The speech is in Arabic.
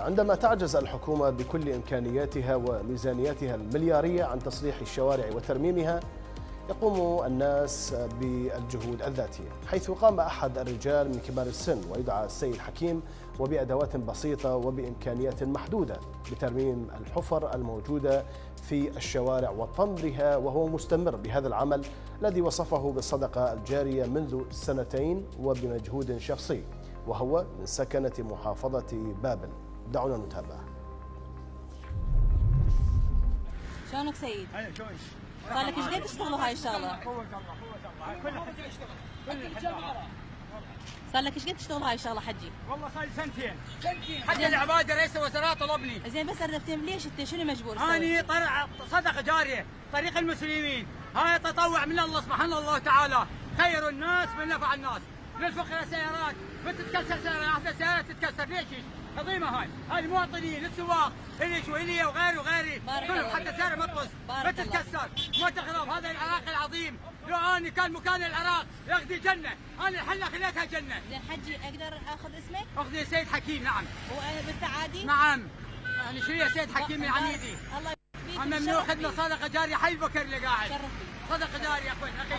عندما تعجز الحكومة بكل إمكانياتها وميزانياتها المليارية عن تصليح الشوارع وترميمها يقوم الناس بالجهود الذاتية حيث قام أحد الرجال من كبار السن ويدعى السيد حكيم وبأدوات بسيطة وبإمكانيات محدودة بترميم الحفر الموجودة في الشوارع وطمرها وهو مستمر بهذا العمل الذي وصفه بالصدقة الجارية منذ سنتين وبمجهود شخصي وهو من سكنة محافظة بابل. دعونا نتابع. شلونك سيد؟ أيوه شلون؟ صار لك إيش قد تشتغلوا هاي الشغلة؟ قوة الله قوة الله كل حد يشتغل. كل حد صار لك إيش قد تشتغل هاي الشغلة حجي؟ والله صار لي سنتين. سنتين. حتى العباده رئيس الوزراء طلبني. زين بس افهم ليش انت؟ شنو مجبور أني؟ طرع صدقه جارية. طريق المسلمين. هاي تطوع من الله سبحانه الله تعالى خير الناس من نفع الناس. للفقراء سيارات. بتتكسر سيارة واحدة سيارة تتكسر. ليش إيش؟ عظيمة هاي. هاي المواطنين السواق اللي شو اللي وغيري وغيري كلهم حتى مطلس بارك الله. بتتكسر ما تخرب هذا العراق العظيم. لو اني كان مكان العراق ياخذي جنة أنا الحلة خليتها جنة. زين حجي أقدر أخذ اسمك؟ اخذي سيد حكيم نعم. بالسعادي؟ نعم. يعني شو هي سيد حكيم من عميدي الله يبارك ممنوع خدمة صدقة جارية؟ حي بكر اللي قاعد. جارية يا أخوي. فيك.